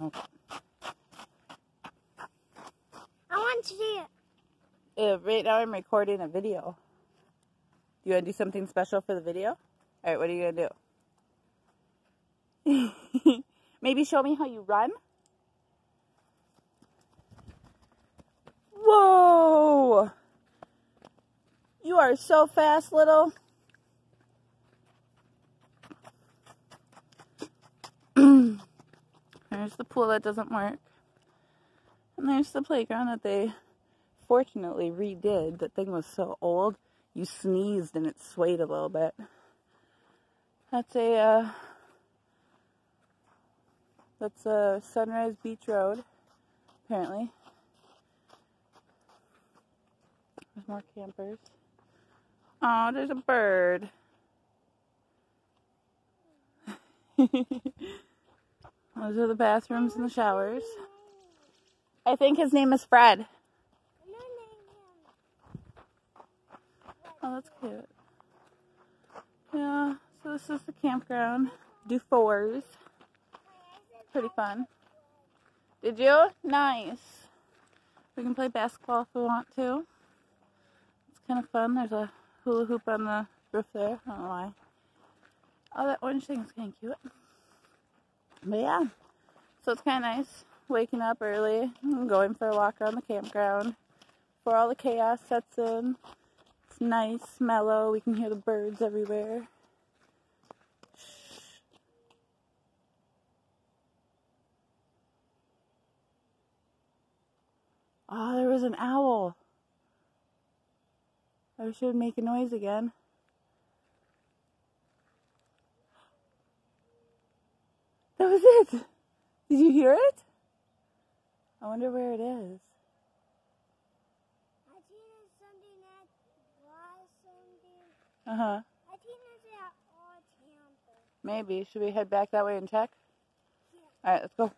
I want to see it. Uh, right now I'm recording a video. Do you want to do something special for the video? All right, what are you going to do? Maybe show me how you run? Whoa! You are so fast, little. There's the pool that doesn't work. And there's the playground that they fortunately redid. That thing was so old, you sneezed and it swayed a little bit. That's a, uh, that's a Sunrise Beach Road, apparently. There's more campers. Oh, there's a bird. Those are the bathrooms and the showers. I think his name is Fred. Oh, that's cute. Yeah, so this is the campground. Do fours. Pretty fun. Did you? Nice. We can play basketball if we want to. It's kind of fun. There's a hula hoop on the roof there. I don't know why. Oh, that orange thing is kind of cute. But yeah, so it's kind of nice waking up early and going for a walk around the campground before all the chaos sets in. It's nice, mellow. We can hear the birds everywhere. Oh, there was an owl. I wish it would make a noise again. That was it. Did you hear it? I wonder where it is. I think it's something that was. Uh huh. I think it's at all temple. Maybe. Should we head back that way and check? Yeah. All right, let's go.